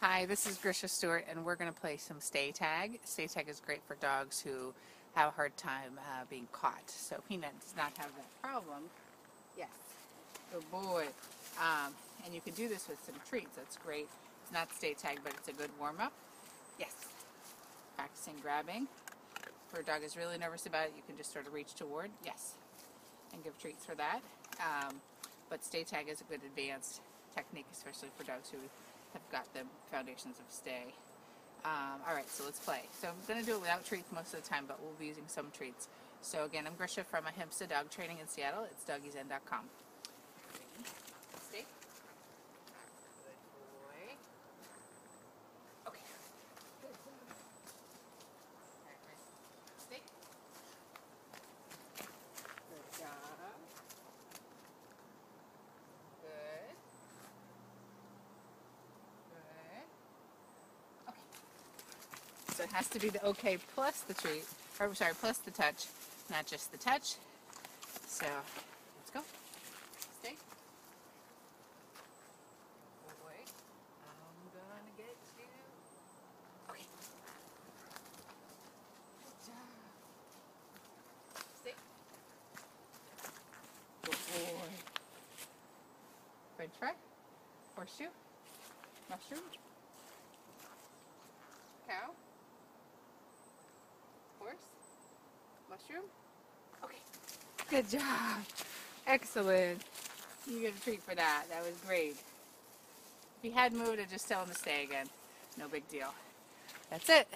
Hi, this is Grisha Stewart, and we're going to play some stay tag. Stay tag is great for dogs who have a hard time uh, being caught. So Peanut does not have that problem. Yes, good boy. Um, and you can do this with some treats. That's great. It's not stay tag, but it's a good warm up. Yes, practicing grabbing. For a dog is really nervous about it, you can just sort of reach toward. Yes, and give treats for that. Um, but stay tag is a good advanced technique, especially for dogs who have got the foundations of stay. Um, all right, so let's play. So I'm going to do it without treats most of the time, but we'll be using some treats. So again, I'm Grisha from Ahimsa Dog Training in Seattle. It's DoggieZen.com. Stay. Good boy. Okay. Good boy. All right, right. Stay. Good job. Good. Good. Okay. So it has to be the okay plus the treat, or sorry, plus the touch, not just the touch. So let's go. Stay. Good boy. I'm gonna get you. Okay. Good job. Stay. Good boy. French fry. Horseshoe. Mushroom. Okay. Good job. Excellent. You get a treat for that. That was great. If he had moved, I'd just tell him to stay again. No big deal. That's it.